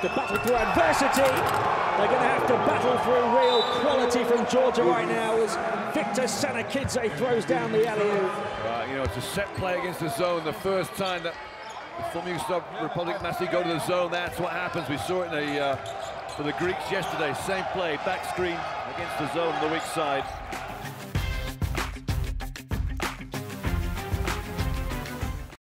have to battle through adversity. They're going to have to battle through real quality from Georgia right now as Victor Sanikidze throws down the alley-oop. Uh, you know, it's a set play against the zone. The first time that the former Yugoslav Republic Massey go to the zone, that's what happens. We saw it in the, uh, for the Greeks yesterday. Same play, back screen against the zone on the weak side.